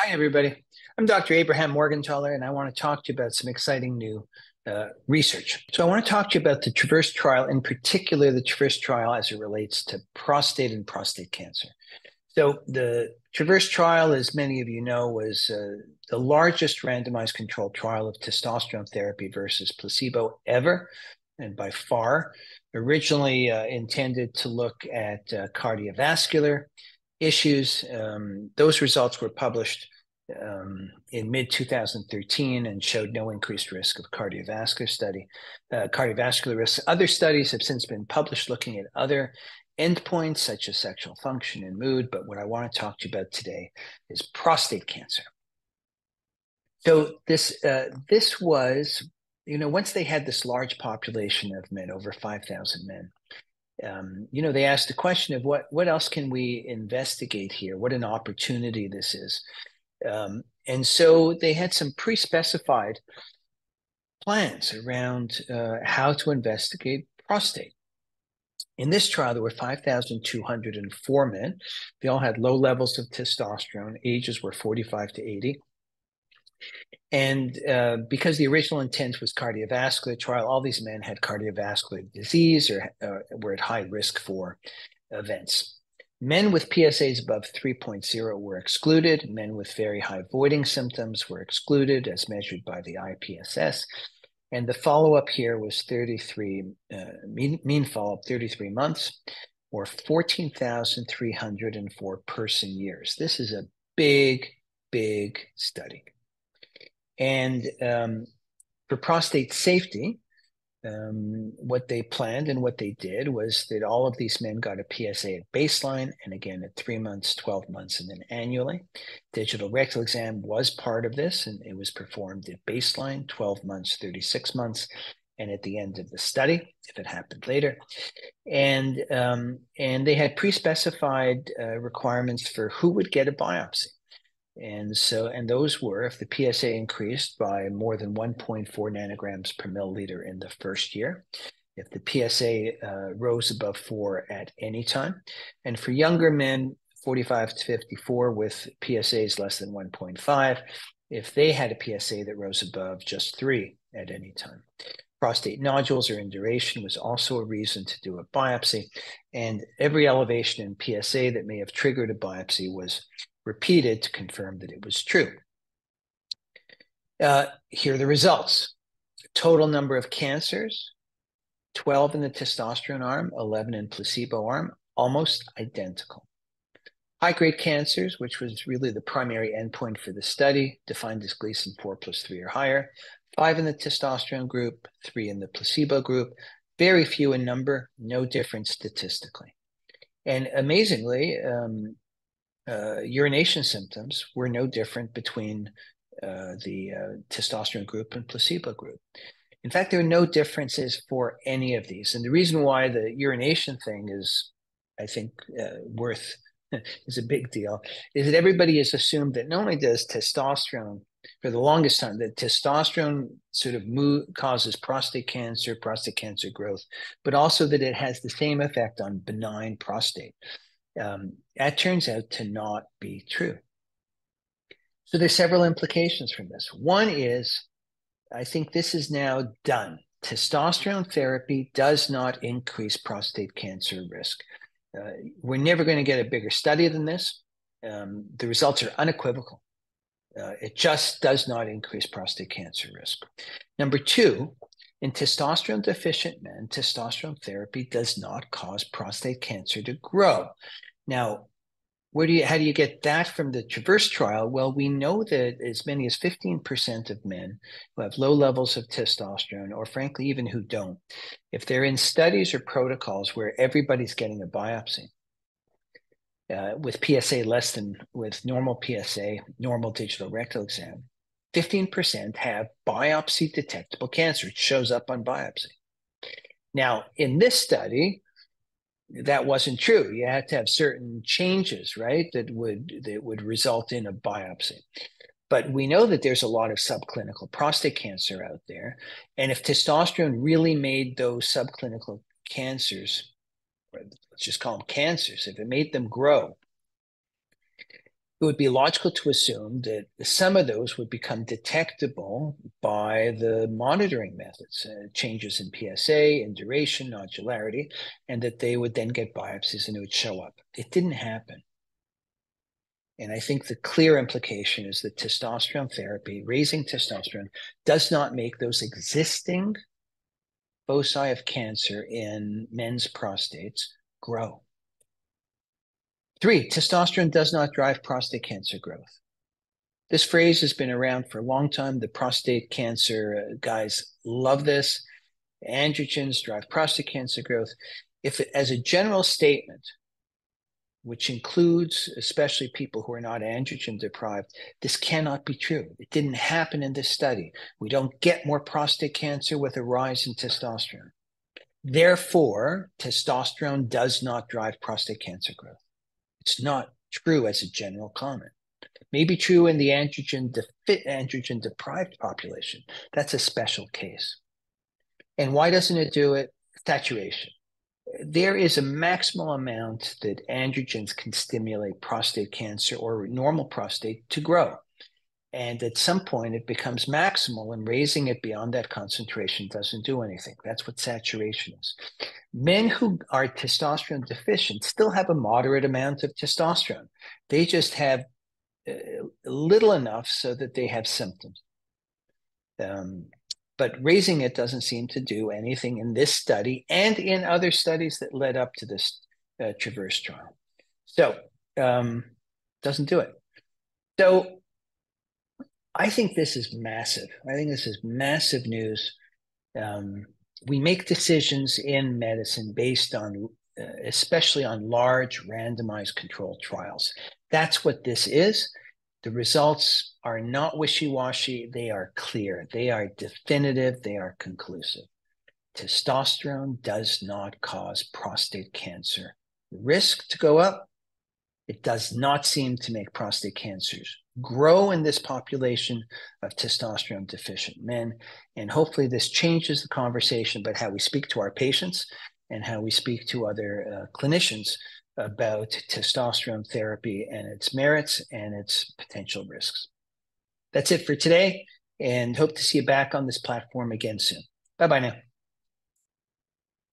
Hi, everybody. I'm Dr. Abraham Morgentaler, and I want to talk to you about some exciting new uh, research. So, I want to talk to you about the TRAVERSE trial, in particular, the TRAVERSE trial as it relates to prostate and prostate cancer. So, the TRAVERSE trial, as many of you know, was uh, the largest randomized controlled trial of testosterone therapy versus placebo ever, and by far. Originally uh, intended to look at uh, cardiovascular issues. Um, those results were published um, in mid 2013 and showed no increased risk of cardiovascular study, uh, cardiovascular risk. Other studies have since been published looking at other endpoints such as sexual function and mood. But what I want to talk to you about today is prostate cancer. So this uh, this was, you know, once they had this large population of men, over 5,000 men, um, you know, they asked the question of what what else can we investigate here? What an opportunity this is. Um, and so they had some pre-specified plans around uh, how to investigate prostate. In this trial, there were 5,204 men. They all had low levels of testosterone. Ages were 45 to 80. And uh, because the original intent was cardiovascular trial, all these men had cardiovascular disease or uh, were at high risk for events. Men with PSAs above 3.0 were excluded. Men with very high voiding symptoms were excluded as measured by the IPSS. And the follow up here was 33, uh, mean, mean follow up 33 months or 14,304 person years. This is a big, big study. And um, for prostate safety, um, what they planned and what they did was that all of these men got a PSA at baseline and again at three months, 12 months, and then annually. Digital rectal exam was part of this and it was performed at baseline, 12 months, 36 months, and at the end of the study, if it happened later. And, um, and they had pre specified uh, requirements for who would get a biopsy. And so, and those were if the PSA increased by more than 1.4 nanograms per milliliter in the first year, if the PSA uh, rose above four at any time, and for younger men, 45 to 54 with PSAs less than 1.5, if they had a PSA that rose above just three at any time. Prostate nodules or induration was also a reason to do a biopsy, and every elevation in PSA that may have triggered a biopsy was repeated to confirm that it was true. Uh, here are the results. Total number of cancers, 12 in the testosterone arm, 11 in placebo arm, almost identical. High grade cancers, which was really the primary endpoint for the study, defined as Gleason 4 plus 3 or higher, five in the testosterone group, three in the placebo group, very few in number, no difference statistically. And amazingly, um, uh, urination symptoms were no different between uh, the uh, testosterone group and placebo group. In fact, there are no differences for any of these. And the reason why the urination thing is, I think, uh, worth is a big deal is that everybody has assumed that not only does testosterone for the longest time that testosterone sort of causes prostate cancer, prostate cancer growth, but also that it has the same effect on benign prostate. Um, that turns out to not be true. So there's several implications from this. One is, I think this is now done. Testosterone therapy does not increase prostate cancer risk. Uh, we're never going to get a bigger study than this. Um, the results are unequivocal. Uh, it just does not increase prostate cancer risk. Number two, in testosterone deficient men, testosterone therapy does not cause prostate cancer to grow. Now, where do you how do you get that from the traverse trial well we know that as many as 15% of men who have low levels of testosterone or frankly even who don't if they're in studies or protocols where everybody's getting a biopsy uh, with psa less than with normal psa normal digital rectal exam 15% have biopsy detectable cancer. It shows up on biopsy. Now, in this study, that wasn't true. You had to have certain changes, right, that would that would result in a biopsy. But we know that there's a lot of subclinical prostate cancer out there, and if testosterone really made those subclinical cancers, let's just call them cancers, if it made them grow, it would be logical to assume that some of those would become detectable by the monitoring methods, uh, changes in PSA, induration, nodularity, and that they would then get biopsies and it would show up. It didn't happen. And I think the clear implication is that testosterone therapy, raising testosterone, does not make those existing foci of cancer in men's prostates grow. Three, testosterone does not drive prostate cancer growth. This phrase has been around for a long time. The prostate cancer uh, guys love this. Androgens drive prostate cancer growth. If, as a general statement, which includes especially people who are not androgen deprived, this cannot be true. It didn't happen in this study. We don't get more prostate cancer with a rise in testosterone. Therefore, testosterone does not drive prostate cancer growth. It's not true as a general comment. Maybe true in the androgen defi- androgen deprived population. That's a special case. And why doesn't it do it? Saturation. There is a maximal amount that androgens can stimulate prostate cancer or normal prostate to grow. And at some point, it becomes maximal, and raising it beyond that concentration doesn't do anything. That's what saturation is. Men who are testosterone deficient still have a moderate amount of testosterone. They just have uh, little enough so that they have symptoms. Um, but raising it doesn't seem to do anything in this study and in other studies that led up to this uh, Traverse trial. So, um, doesn't do it. So, I think this is massive. I think this is massive news. Um, we make decisions in medicine based on, uh, especially on large randomized controlled trials. That's what this is. The results are not wishy washy, they are clear, they are definitive, they are conclusive. Testosterone does not cause prostate cancer. Risk to go up, it does not seem to make prostate cancers grow in this population of testosterone deficient men. And hopefully, this changes the conversation about how we speak to our patients and how we speak to other uh, clinicians about testosterone therapy and its merits and its potential risks. That's it for today, and hope to see you back on this platform again soon. Bye bye now.